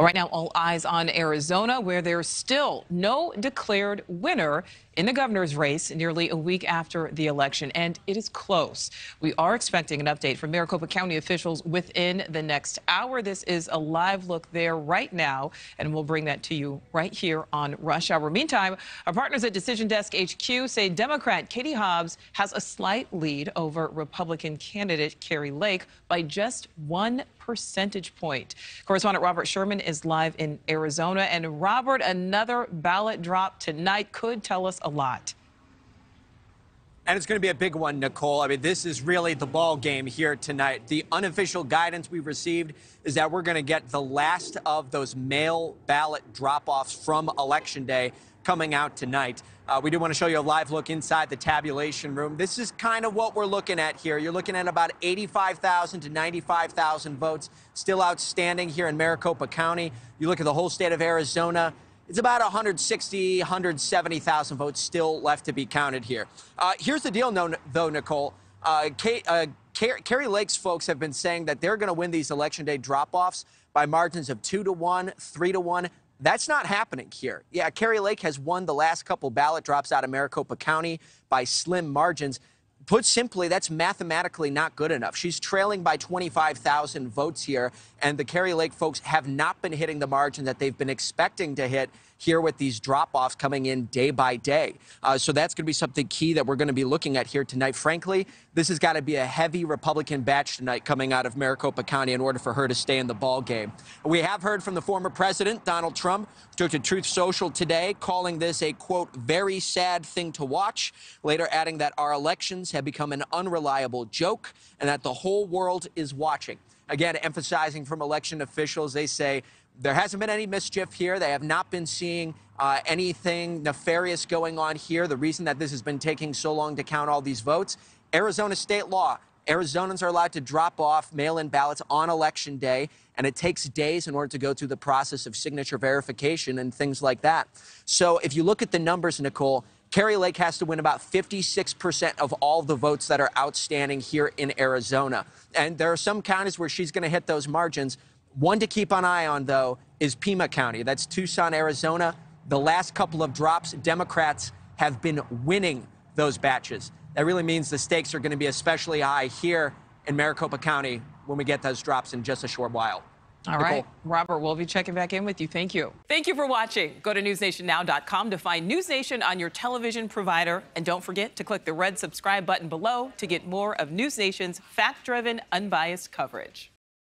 Well, right now, all eyes on Arizona, where there's still no declared winner in the governor's race nearly a week after the election, and it is close. We are expecting an update from Maricopa County officials within the next hour. This is a live look there right now, and we'll bring that to you right here on Rush Hour. Meantime, our partners at Decision Desk HQ say Democrat Katie Hobbs has a slight lead over Republican candidate Kari Lake by just one percentage point. Correspondent Robert Sherman is live in Arizona. And Robert, another ballot drop tonight could tell us a lot. And it's going to be a big one, Nichole. I mean, this is really the ball game here tonight. The unofficial guidance we've received is that we're going to get the last of those mail ballot drop offs from Election Day coming out tonight. Uh, we do want to show you a live look inside the tabulation room. This is kind of what we're looking at here. You're looking at about 85,000 to 95,000 votes still outstanding here in Maricopa County. You look at the whole state of Arizona. It's about 160, 170,000 votes still left to be counted here. Uh, here's the deal, though, Nichole. Uh, uh, Kari Lake's folks have been saying that they're going to win these election day drop offs by margins of two to one, three to one. That's not happening here. Yeah, Kari Lake has won the last couple ballot drops out of Maricopa County by slim margins. Put simply, that's mathematically not good enough. She's trailing by 25,000 votes here, and the Kari Lake folks have not been hitting the margin that they've been expecting to hit here with these drop offs coming in day by day. Uh, so that's going to be something key that we're going to be looking at here tonight. Frankly, this has got to be a heavy Republican batch tonight coming out of Maricopa County in order for her to stay in the ball game. We have heard from the former president, Donald Trump, took to Truth Social today, calling this a, quote, very sad thing to watch, later adding that our elections have become an unreliable joke and that the whole world is watching. Again, emphasizing from election officials, they say there hasn't been any mischief here. They have not been seeing uh, anything nefarious going on here. The reason that this has been taking so long to count all these votes, Arizona state law. Arizonans are allowed to drop off mail in ballots on election day, and it takes days in order to go through the process of signature verification and things like that. So if you look at the numbers, Nichole, Kari Lake has to win about 56% of all the votes that are outstanding here in Arizona. And there are some counties where she's going to hit those margins. One to keep an eye on, though, is Pima County. That's Tucson, Arizona. The last couple of drops, Democrats have been winning those batches. That really means the stakes are going to be especially high here in Maricopa County when we get those drops in just a short while. All Nichole. right, Robert, we'll be checking back in with you. Thank you. Thank you for watching. Go to newsnationnow.com to find News Nation on your television provider. And don't forget to click the red subscribe button below to get more of News Nation's fact driven, unbiased coverage.